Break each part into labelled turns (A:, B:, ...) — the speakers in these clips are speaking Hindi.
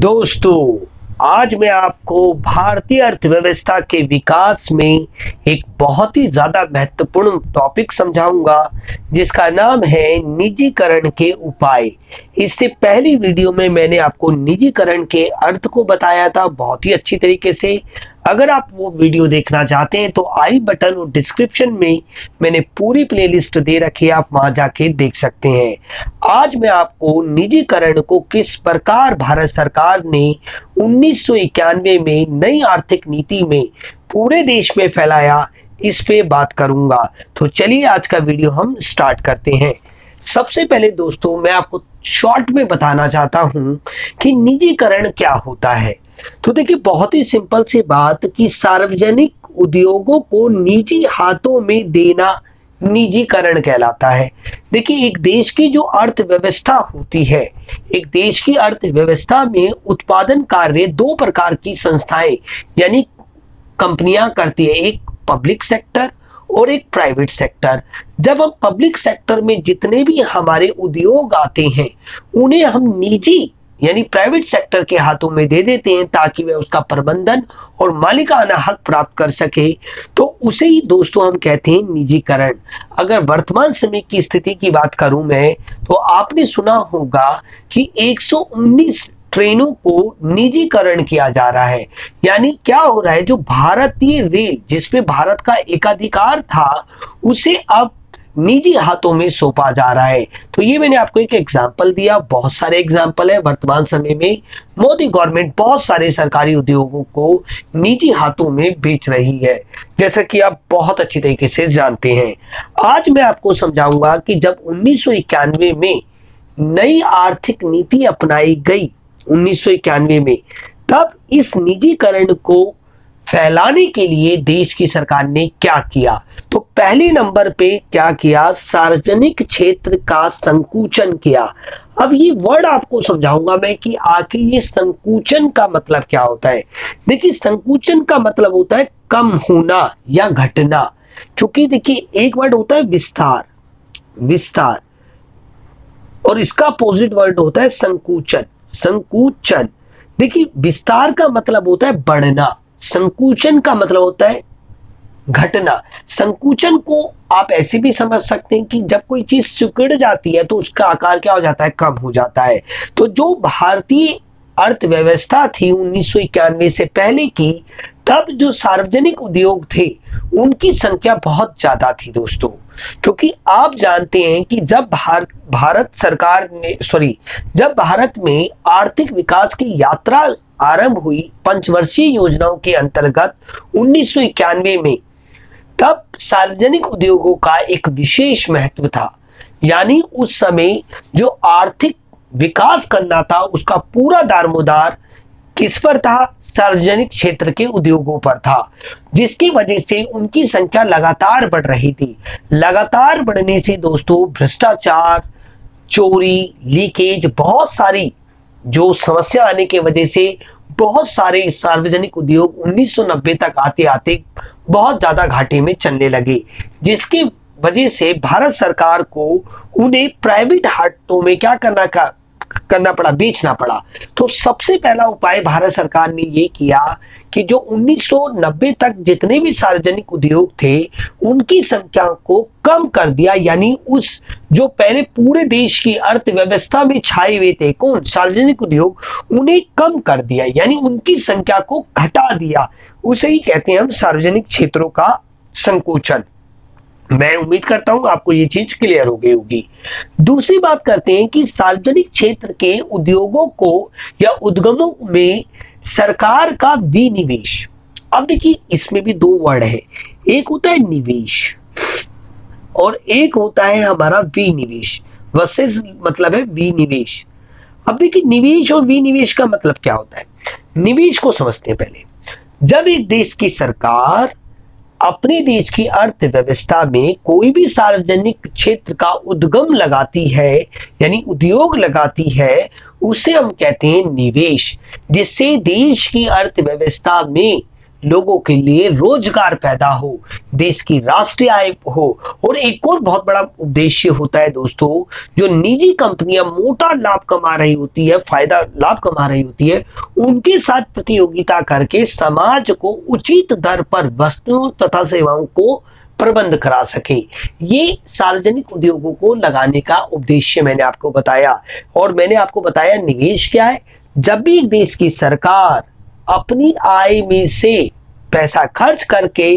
A: दोस्तों, आज मैं आपको भारतीय अर्थव्यवस्था के विकास में एक बहुत ही ज़्यादा महत्वपूर्ण टॉपिक समझाऊँगा, जिसका नाम है निजीकरण के उपाय। इससे पहली वीडियो में मैंने आपको निजीकरण के अर्थ को बताया था, बहुत ही अच्छी तरीके से। अगर आप वो वीडियो देखना चाहते हैं तो आई बटन और डिस्क्रिप्शन में मैंने पूरी प्लेलिस्ट दे रखी है, आप वहाँ जाके देख सकते हैं। आज मैं आपको निजीकरण को किस प्रकार भारत सरकार ने उन्नीस सौ इक्यानवे में नई आर्थिक नीति में पूरे देश में फैलाया, इस पे बात करूँगा। तो चलिए आज का वीडियो हम स्टार्ट करते हैं। सबसे पहले दोस्तों, मैं आपको शॉर्ट में बताना चाहता हूँ कि निजीकरण क्या होता है। तो देखिए, बहुत ही सिंपल सी बात कि सार्वजनिक उद्योगों को निजी हाथों में देना निजीकरण कहलाता है। देखिए, एक देश की जो अर्थव्यवस्था होती है, एक देश की अर्थव्यवस्था में उत्पादन कार्य दो प्रकार की संस्थाएँ, यानी कंपनियाँ करती है, एक पब्लिक सेक्टर और एक प्राइवेट सेक्टर जब हम पब्लिक सेक्टर में जितने भी हमारे उद्योग आते हैं, उन्हें हम निजी, यानी प्राइवेट सेक्टर के हाथों में दे देते हैं ताकि वह उसका प्रबंधन और मालिकाना हक प्राप्त कर सके। तो उसे ही दोस्तों हम कहते हैं निजीकरण। अगर वर्तमान समय की स्थिति की बात करूँ मैं तो आपने सुना होगा कि 119 ट्रेनों को निजीकरण किया जा रहा है। यानी क्या हो रहा है? जो भारतीय रेल जिसपे भारत का एकाधिकार था, उसे अब निजी हाथों में सौंपा जा रहा है। तो ये मैंने आपको एक एग्ज़ाम्पल दिया। बहुत सारे एग्ज़ाम्पल है। वर्तमान समय में मोदी गवर्नमेंट बहुत सारे सरकारी उद्योगों को निजी हाथों में बेच रही है। जैसा कि आप बहुत अच्छी तरीके से जानते हैं। आज मैं आपको समझाऊँगा कि जब उन्नीस सौ इक्यानवे में नई आर्थिक नीति अपनाई गई उन्नीस सौ इक्यानवे में। तब इस निजीकरण को फैलाने के लिए देश की सरकार ने क्या किया? तो पहले नंबर पे क्या किया? सार्वजनिक क्षेत्र का संकुचन किया। अब ये वर्ड आपको समझाऊँगा मैं कि आखिर ये संकुचन का मतलब क्या होता है? देखिए, संकुचन का मतलब होता है कम होना या घटना। क्योंकि देखिए, एक वर्ड होता है विस्तार। विस्तार। और इसका अपोजिट वर्ड होता है संकुचन। संकुचन। देखिए, विस्तार का मतलब होता है बढ़ना। संकुचन का मतलब होता है घटना। संकुचन को आप ऐसे भी समझ सकते हैं कि जब कोई चीज़ सिकुड़ जाती है तो उसका आकार क्या हो जाता है? कम हो जाता है। तो जो भारतीय अर्थव्यवस्था थी उन्नीस से पहले की, तब जो सार्वजनिक उद्योग थे, उनकी संख्या बहुत ज़्यादा थी दोस्तों। क्योंकि आप जानते हैं कि जब भारत भारत सरकार ने सॉरी जब भारत में आर्थिक विकास की यात्रा आरंभ हुई पंचवर्षीय योजनाओं के अंतर्गत उन्नीस सौ इक्यानवे में, तब सार्वजनिक उद्योगों का एक विशेष महत्व था। यानी उस समय जो आर्थिक विकास करना था, उसका पूरा दारमोदार किस पर था? सार्वजनिक क्षेत्र के उद्योगों पर था, जिसकी वजह से उनकी संख्या लगातार बढ़ रही थी। लगातार बढ़ने से दोस्तों, भ्रष्टाचार, चोरी, लीकेज, बहुत सारी जो समस्या आने के वजह से बहुत सारे सार्वजनिक उद्योग 1990 तक आते आते बहुत ज़्यादा घाटे में चलने लगे, जिसकी वजह से भारत सरकार को उन्हें प्राइवेट हाटों में क्या करना का करना पड़ा, बेचना पड़ा। तो सबसे पहला उपाय भारत सरकार ने ये किया कि जो 1990 तक जितने भी सार्वजनिक उद्योग थे, उनकी संख्या को कम कर दिया। यानी उस, जो पहले पूरे देश की अर्थव्यवस्था में छाए हुए थे, कौन? सार्वजनिक उद्योग, उन्हें कम कर दिया। यानी उनकी संख्या को घटा दिया। उसे ही कहते हैं हम सार्वजनिक क्षेत्रों का संकोचन। मैं उम्मीद करता हूँ आपको ये चीज़ क्लियर हो गई होगी। दूसरी बात करते हैं कि सार्वजनिक क्षेत्र के उद्योगों को या उद्गमों में सरकार का विनिवेश अब देखिए, इसमें भी दो वर्ड है। एक होता है निवेश और एक होता है हमारा विनिवेश। वर्सेस मतलब है विनिवेश। अब देखिए, निवेश और विनिवेश का मतलब क्या होता है? निवेश को समझते हैं पहले। जब एक देश की सरकार अपने देश की अर्थव्यवस्था में कोई भी सार्वजनिक क्षेत्र का उद्गम लगाती है, यानी उद्योग लगाती है, उसे हम कहते हैं निवेश, जिससे देश की अर्थव्यवस्था में लोगों के लिए रोज़गार पैदा हो, देश की राष्ट्रीय आय हो। और एक और बहुत बड़ा उद्देश्य होता है दोस्तों, जो निजी कंपनियाँ मोटा लाभ कमा रही होती है, फ़ायदा लाभ कमा रही होती है, उनके साथ प्रतियोगिता करके समाज को उचित दर पर वस्तुओं तथा सेवाओं को प्रबंध करा सके। ये सार्वजनिक उद्योगों को लगाने का उद्देश्य मैंने आपको बताया। और मैंने आपको बताया निवेश क्या है? जब भी देश की सरकार अपनी आय में से पैसा खर्च करके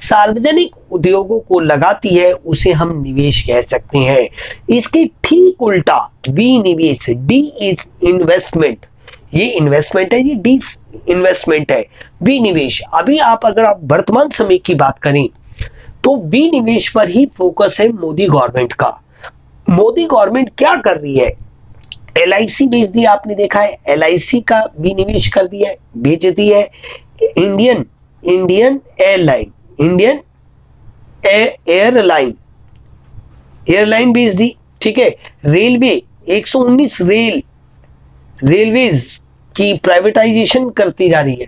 A: सार्वजनिक उद्योगों को लगाती है, उसे हम निवेश कह सकते हैं। इसके ठीक उल्टा विनिवेश डी इज़ इन्वेस्टमेंट ये इन्वेस्टमेंट है, ये डी इन्वेस्टमेंट है। विनिवेश अभी आप अगर आप वर्तमान समय की बात करें तो बी विनिवेश पर ही फोकस है मोदी गवर्नमेंट का। मोदी गवर्नमेंट क्या कर रही है? एल बेच दी आपने, देखा है? एलआईसी का भी निवेश कर दिया है बेच दी है। Indian Indian airline Indian airline airline बेच दी, ठीक है? रेलवे 119 रेल रेलवेज की प्राइवेटाइजेशन करती जा रही है।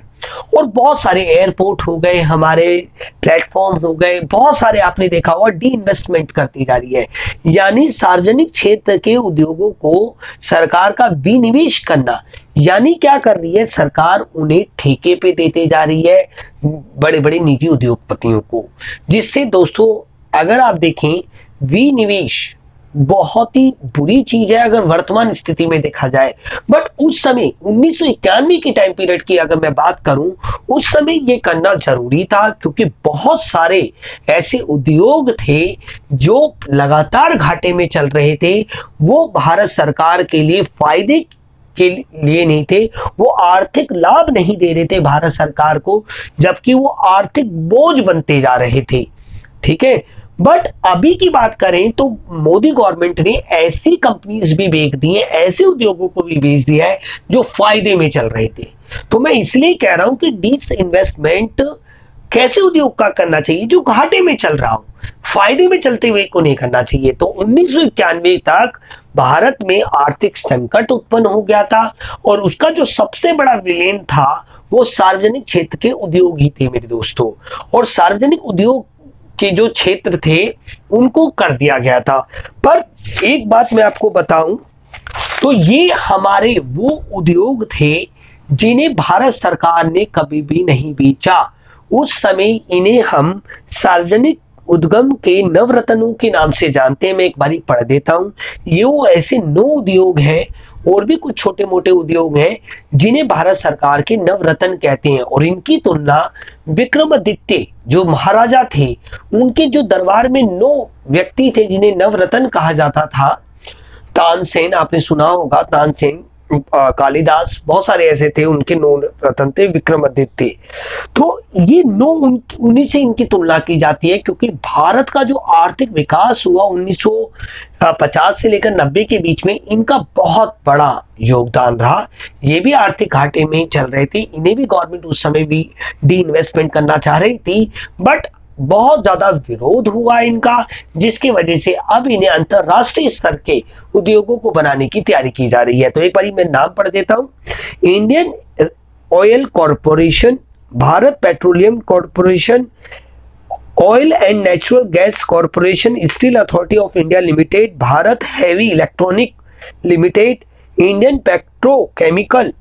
A: और बहुत सारे एयरपोर्ट हो गए, हमारे प्लेटफॉर्म हो गए, बहुत सारे आपने देखा होगा डी इन्वेस्टमेंट करती जा रही है। यानी सार्वजनिक क्षेत्र के उद्योगों को सरकार का विनिवेश करना, यानी क्या कर रही है, सरकार उन्हें ठेके पे देते जा रही है बड़े बड़े निजी उद्योगपतियों को। जिससे दोस्तों, अगर आप देखें, विनिवेश बहुत ही बुरी चीज़ है अगर वर्तमान स्थिति में देखा जाए। बट उस समय, उन्नीस की टाइम पीरियड की अगर मैं बात करूँ, उस समय ये करना ज़रूरी था क्योंकि बहुत सारे ऐसे उद्योग थे जो लगातार घाटे में चल रहे थे। वो भारत सरकार के लिए फ़ायदे के लिए नहीं थे, वो आर्थिक लाभ नहीं दे रहे थे भारत सरकार को, जबकि वो आर्थिक बोझ बनते जा रहे थे। ठीक है? बट अभी की बात करें तो मोदी गवर्नमेंट ने ऐसी कंपनीज़ भी बेच दी है, ऐसे उद्योगों को भी बेच दिया है, जो फ़ायदे में चल रहे थे। तो मैं इसलिए कह रहा हूँ कि डीप्स इन्वेस्टमेंट कैसे उद्योग का करना चाहिए, जो घाटे में चल रहा हो, फ़ायदे में चलते हुए को नहीं करना चाहिए। तो उन्नीस सौ इक्यानवे तक भारत में आर्थिक संकट उत्पन्न हो गया था और उसका जो सबसे बड़ा विलेन था, वो सार्वजनिक क्षेत्र के उद्योग ही थे मेरे दोस्तों। और सार्वजनिक उद्योग के जो क्षेत्र थे, उनको कर दिया गया था। पर एक बात मैं आपको बताऊँ तो ये हमारे वो उद्योग थे जिन्हें भारत सरकार ने कभी भी नहीं बेचा। उस समय इन्हें हम सार्वजनिक उद्गम के नवरत्नों के नाम से जानते हैं। मैं एक बारी पढ़ देता हूँ। ये वो ऐसे नौ उद्योग हैं और भी कुछ छोटे मोटे उद्योग हैं, जिन्हें भारत सरकार के नवरत्न कहते हैं। और इनकी तुलना विक्रमादित्य, जो महाराजा थे, उनके जो दरबार में नौ व्यक्ति थे, जिन्हें नवरत्न कहा जाता था। तानसेन, आपने सुना होगा, तानसेन कालिदास, बहुत सारे ऐसे थे, उनके नौ रतन थे, विक्रमादित्य तो ये नौ उन्हीं से इनकी तुलना की जाती है, क्योंकि भारत का जो आर्थिक विकास हुआ 1950 से लेकर 90 के बीच में, इनका बहुत बड़ा योगदान रहा। ये भी आर्थिक घाटे में चल रहे थे, इन्हें भी गवर्नमेंट उस समय भी डी इन्वेस्टमेंट करना चाह रही थी बट बहुत ज़्यादा विरोध हुआ इनका, जिसकी वजह से अब इन्हें अंतरराष्ट्रीय स्तर के उद्योगों को बनाने की तैयारी की जा रही है। तो एक बार मैं नाम पढ़ देता हूँ। Indian oil corporation, Bharat petroleum corporation, oil and natural gas corporation, steel authority of India limited, Bharat heavy electronic limited, Indian petrochemical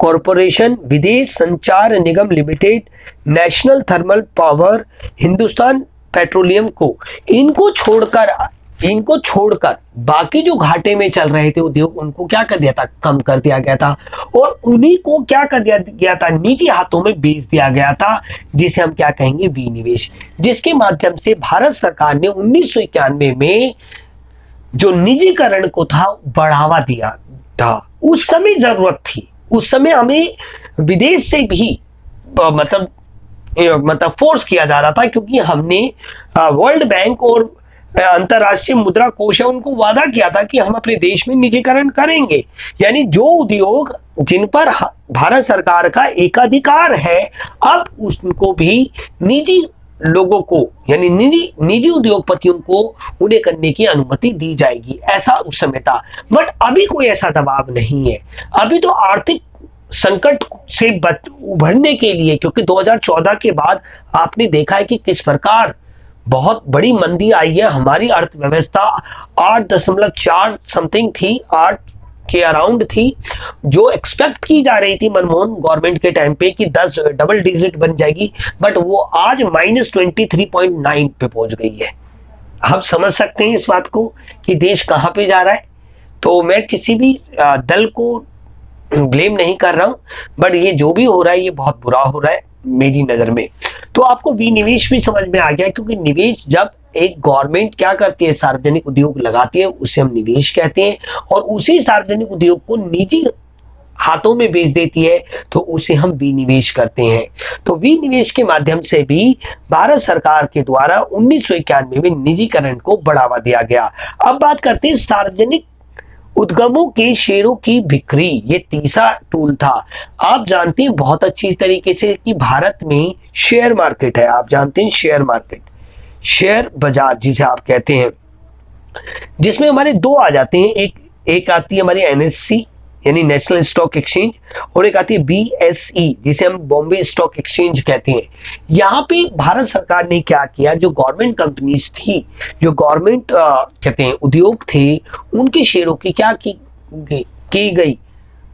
A: corporation Videsh Sanchar Nigam limited, national thermal power, Hindustan petroleum को। इनको छोड़कर इनको छोड़कर बाकी जो घाटे में चल रहे थे उद्योग, उनको क्या कर दिया था? कम कर दिया गया था। और उन्हीं को क्या कर दिया गया था? निजी हाथों में बेच दिया गया था, जिसे हम क्या कहेंगे? विनिवेश। जिसके माध्यम से भारत सरकार ने उन्नीस सौ इक्यानवे में जो निजीकरण को था, बढ़ावा दिया था। उस समय ज़रूरत थी। उस समय हमें विदेश से भी मतलब मतलब फोर्स किया जा रहा था क्योंकि हमने वर्ल्ड बैंक और अंतरराष्ट्रीय मुद्रा कोष है, उनको वादा किया था कि हम अपने देश में निजीकरण करेंगे। यानी जो उद्योग जिन पर भारत सरकार का एकाधिकार है, अब उसको भी निजी लोगों को, यानी निजी निजी उद्योगपतियों को उन्हें करने की अनुमति दी जाएगी। ऐसा उस समय था। बट अभी कोई ऐसा दबाव नहीं है। अभी तो आर्थिक संकट से उभरने के लिए, क्योंकि 2014 के बाद आपने देखा है कि किस प्रकार बहुत बड़ी मंदी आई है। हमारी अर्थव्यवस्था आठ दशमलव चार समथिंग थी, आठ के अराउंड थी, जो एक्सपेक्ट की जा रही थी मनमोहन गवर्नमेंट के टाइम पे कि 10 डबल डिजिट बन जाएगी बट वो आज माइनस ट्वेंटी पे पहुँच गई है। आप समझ सकते हैं इस बात को कि देश कहाँ पे जा रहा है? तो मैं किसी भी दल को ब्लेम नहीं कर रहा हूँ बट ये जो भी हो रहा है, ये बहुत बुरा हो रहा है मेरी नज़र में। तो आपको विनिवेश भी समझ में आ गया, क्योंकि निवेश जब एक गवर्नमेंट क्या करती है, सार्वजनिक उद्योग लगाती है, उसे हम निवेश कहते हैं और उसी सार्वजनिक उद्योग को निजी हाथों में बेच देती है तो उसे हम विनिवेश करते हैं। तो विनिवेश के माध्यम से भी भारत सरकार के द्वारा उन्नीस सौ इक्यानवे में निजीकरण को बढ़ावा दिया गया। अब बात करते हैं सार्वजनिक उद्गमों के शेयरों की बिक्री, ये तीसरा टूल था। आप जानते हैं बहुत अच्छी तरीके से कि भारत में शेयर मार्केट है, आप जानते हैं शेयर मार्केट। शेयर बाज़ार जिसे आप कहते हैं जिसमें हमारे दो आ जाते हैं। एक एक आती है हमारी एनएससी यानी नेशनल स्टॉक एक्सचेंज और एक आती है बीएसई जिसे हम बॉम्बे स्टॉक एक्सचेंज कहते हैं। यहाँ पे भारत सरकार ने क्या किया जो गवर्नमेंट कंपनीज़ थी जो गवर्नमेंट कहते हैं उद्योग थे उनके शेयरों की क्या की, की गई?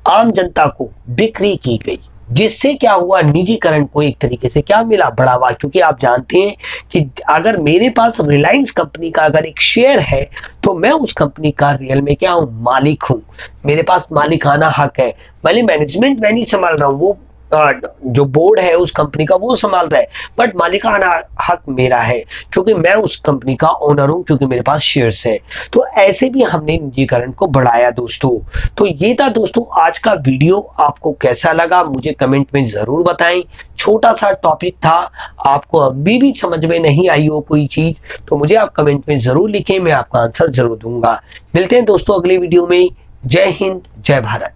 A: आम जनता को बिक्री की गई। जिससे क्या हुआ, निजीकरण को एक तरीके से क्या मिला? बढ़ावा, क्योंकि आप जानते हैं कि अगर मेरे पास रिलायंस कंपनी का अगर एक शेयर है तो मैं उस कंपनी का रियल में क्या हूँ? मालिक हूँ। मेरे पास मालिकाना हक है। भले मैनेजमेंट मैं नहीं संभाल रहा हूँ, वो जो बोर्ड है उस कंपनी का वो संभाल रहा है। बट मालिकाना हक मेरा है, क्योंकि मैं उस कंपनी का ओनर हूँ, क्योंकि मेरे पास शेयर्स है। तो ऐसे भी हमने निजीकरण को बढ़ाया दोस्तों। तो ये था दोस्तों, आज का वीडियो। आपको कैसा लगा, मुझे कमेंट में ज़रूर बताएँ। छोटा सा टॉपिक था, आपको अभी भी समझ में नहीं आई हो कोई चीज़ तो मुझे आप कमेंट में ज़रूर लिखें, मैं आपका आंसर ज़रूर दूँगा। मिलते हैं दोस्तों अगले वीडियो में। जय हिंद, जय भारत।